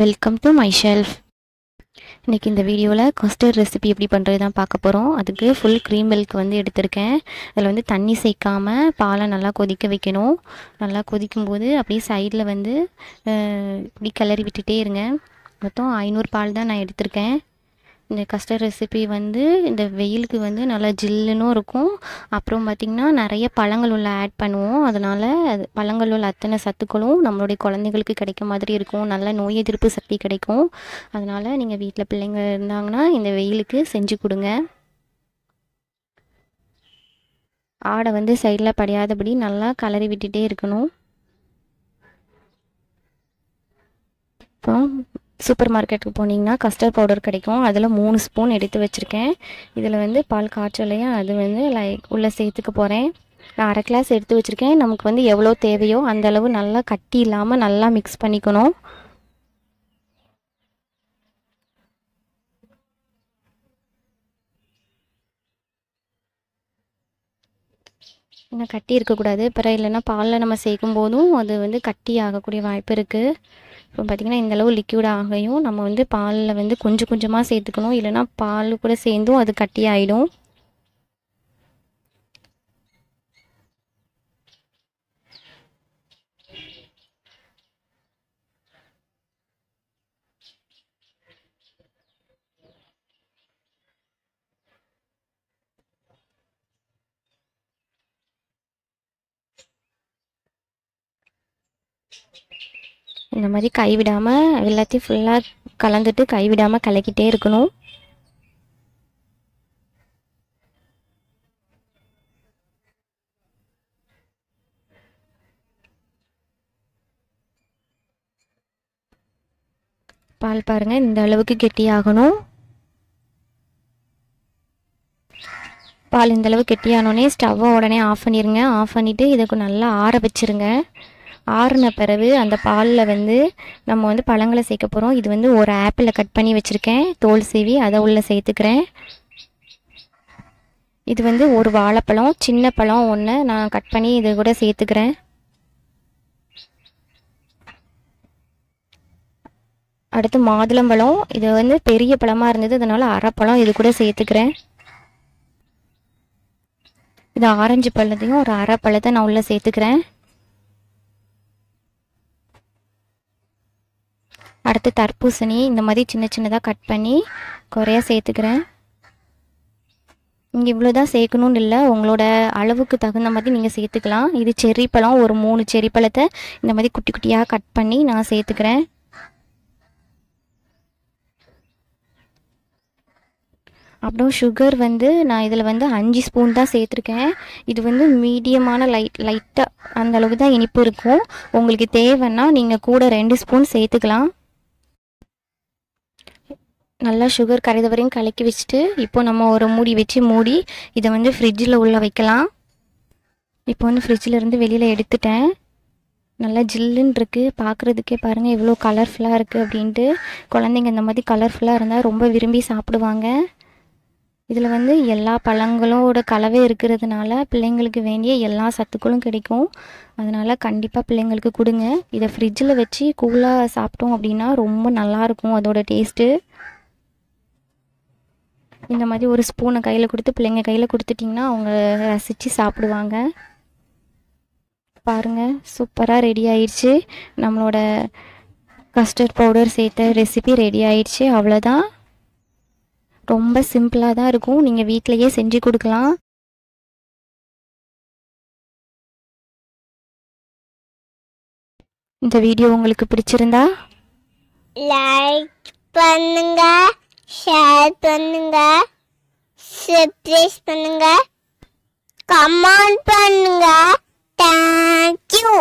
Welcome to my shelf இன்றைக்கி இந்த வீடியோவில் கஸ்டர்ட் ரெசிபி எப்படி பண்ணுறது தான் பார்க்க போகிறோம் அதுக்கு ஃபுல் க்ரீம் மில்க் வந்து எடுத்திருக்கேன். அதில் வந்து தண்ணி சேர்க்காமல் பாலை நல்லா கொதிக்க வைக்கணும். நல்லா கொதிக்கும்போது அப்படியே சைடில் வந்து இப்படி கிளறி விட்டுட்டே இருங்க. மொத்தம் ஐநூறு பால் தான் நான் எடுத்திருக்கேன். இந்த கஸ்டர்ட் ரெசிபி வந்து இந்த வெயிலுக்கு வந்து நல்லா ஜில்லுன்னு இருக்கும். அப்புறம் பார்த்திங்கன்னா நிறைய பழங்கள் உள்ள ஆட் பண்ணுவோம். அதனால் அது பழங்கள் உள்ள அத்தனை சத்துக்களும் நம்மளுடைய குழந்தைகளுக்கு கிடைக்க மாதிரி இருக்கும். நல்ல நோய் எதிர்ப்பு சக்தி கிடைக்கும். அதனால் நீங்கள் வீட்டில் பிள்ளைங்க இருந்தாங்கன்னா இந்த வெயிலுக்கு செஞ்சு கொடுங்க. ஆடை வந்து சைடில் படியாதபடி நல்லா கலரி விட்டுட்டே இருக்கணும். அப்புறம் சூப்பர் மார்க்கெட்டுக்கு போனீங்கன்னா கஸ்டர்ட் பவுடர் கிடைக்கும். அதில் மூணு ஸ்பூன் எடுத்து வச்சுருக்கேன். இதில் வந்து பால் காய்ச்சலையும் அது வந்து லைக் உள்ளே சேர்த்துக்க போகிறேன் நான் அரை கிளாஸ் எடுத்து வச்சுருக்கேன். நமக்கு வந்து எவ்வளோ தேவையோ அந்த அளவு நல்லா கட்டி இல்லாமல் நல்லா மிக்ஸ் பண்ணிக்கணும். இன்னும் கட்டி இருக்கக்கூடாது பிற இல்லைன்னா பாலில் நம்ம சேர்க்கும் போதும் அது வந்து கட்டி ஆகக்கூடிய வாய்ப்பு இருக்குது இப்போ பார்த்திங்கன்னா இந்த அளவு லிக்யூட் ஆகையும் நம்ம வந்து பாலில் வந்து கொஞ்சம் கொஞ்சமாக சேர்த்துக்கணும். இல்லைன்னா பால் கூட சேர்ந்தும் அது கட்டி ஆகிடும் இந்த மாதிரி கைவிடாமல் எல்லாத்தையும் ஃபுல்லாக கலந்துட்டு கைவிடாமல் கலக்கிட்டே இருக்கணும். பால் பாருங்கள் இந்த அளவுக்கு கெட்டியாகணும் பால் இந்த அளவு கெட்டியானோடனே ஸ்டவ்வை உடனே ஆஃப் பண்ணிடுங்க ஆஃப் பண்ணிவிட்டு இதுக்கு நல்லா ஆற வச்சுருங்க. ஆறுன பிறகு அந்த பாலில் வந்து நம்ம வந்து பழங்களை சேர்க்க போகிறோம் இது வந்து ஒரு ஆப்பிளை கட் பண்ணி வச்சுருக்கேன். தோல் சீவி அதை உள்ளே சேர்த்துக்கிறேன். இது வந்து ஒரு வாழைப்பழம் சின்ன பழம் ஒன்று நான் கட் பண்ணி இது கூட சேர்த்துக்கிறேன். அடுத்து மாதுளம்பழம் இது வந்து பெரிய பழமாக இருந்தது. அதனால் அரைப்பழம் இது கூட சேர்த்துக்கிறேன். இது ஆரஞ்சு பழத்தையும் ஒரு அரை பழத்தை நான் உள்ளே சேர்த்துக்கிறேன். அடுத்து தர்பூசணி இந்த மாதிரி சின்ன சின்னதாக கட் பண்ணி குறையாக சேர்த்துக்கிறேன். இங்கே இவ்வளோ தான் சேர்க்கணும்னு இல்லை உங்களோட அளவுக்கு தகுந்த மாதிரி நீங்கள் சேர்த்துக்கலாம். இது செரி பழம் ஒரு மூணு செரி பழத்தை இந்த மாதிரி குட்டி குட்டியாக கட் பண்ணி நான் சேர்த்துக்கிறேன். அப்புறம் சுகர் வந்து நான் இதில் வந்து அஞ்சு ஸ்பூன் தான் சேர்த்துருக்கேன். இது வந்து மீடியமான லைட் லைட்டாக அந்த அளவுக்கு தான் இனிப்பு இருக்கும். உங்களுக்கு தேவைன்னா நீங்கள் கூட ரெண்டு ஸ்பூன் சேர்த்துக்கலாம். நல்லா சுகர் கரைத வரையும் கலக்கி வச்சுட்டு இப்போ நம்ம ஒரு மூடி வச்சு மூடி இதை வந்து ஃப்ரிட்ஜில் உள்ளே வைக்கலாம். இப்போ வந்து ஃப்ரிட்ஜில் இருந்து வெளியில் எடுத்துட்டேன். நல்லா ஜில்லுன்னு இருக்குது பார்க்குறதுக்கே பாருங்கள் எவ்வளோ கலர்ஃபுல்லாக இருக்குது அப்படின்ட்டு. குழந்தைங்க இந்த மாதிரி கலர்ஃபுல்லாக இருந்தால் ரொம்ப விரும்பி சாப்பிடுவாங்க. இதில் வந்து எல்லா பழங்களோட கலவை இருக்கிறதுனால பிள்ளைங்களுக்கு வேண்டிய எல்லா சத்துக்களும் கிடைக்கும். அதனால் கண்டிப்பாக பிள்ளைங்களுக்கு கொடுங்க. இதை ஃப்ரிட்ஜில் வச்சு கூலாக சாப்பிட்டோம் அப்படின்னா ரொம்ப நல்லாயிருக்கும் அதோட டேஸ்ட்டு இந்த மாதிரி ஒரு ஸ்பூனை கையில் கொடுத்து பிள்ளைங்க கையில் கொடுத்துட்டிங்கன்னா அவங்க ரசித்து சாப்பிடுவாங்க. பாருங்கள் சூப்பராக ரெடி ஆயிடுச்சு. நம்மளோட கஸ்டர்ட் பவுடர் சேர்த்த ரெசிபி ரெடி ஆயிடுச்சு. அவ்வளோதான் ரொம்ப சிம்பிளாக தான் இருக்கும். நீங்கள் வீட்டிலையே செஞ்சு கொடுக்கலாம். இந்த வீடியோ உங்களுக்கு பிடிச்சிருந்தா லைக் பண்ணுங்க. ஷேர் பண்ணுங்க. சப்ஸ்கிரைப் பண்ணுங்க. கமெண்ட் பண்ணுங்க. தேங்க்யூ